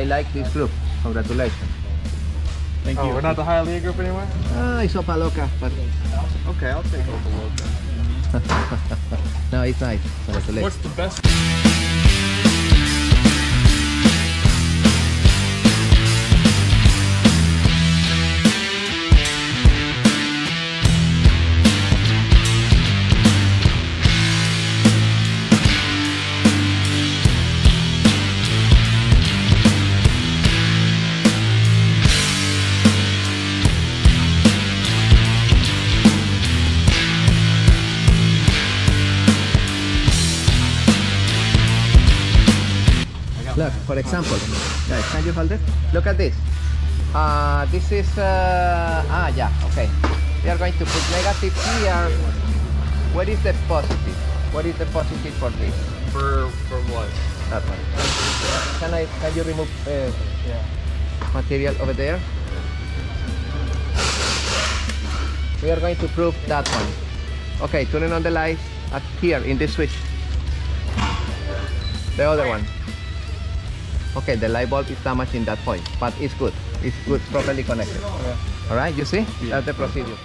like this group. Congratulations. Thank Oh, you. we're not the Hialeah group anymore? Ah, it's Sopa Loca, but Okay, I'll take over local. no, it's nice. Congratulations. What's the best? Look, for example, guys, can you hold it? Look at this. Uh, this is, uh, ah, yeah, okay. We are going to put negative here. What is the positive? What is the positive for this? For for what? That one. Can I, can you remove uh, Yeah. material over there? We are going to prove that one. Okay, turning on the light at here in this switch. The other one. Okay, the light bulb is damaged in that point, but it's good. It's good, properly connected. All right, you see? That's the procedure.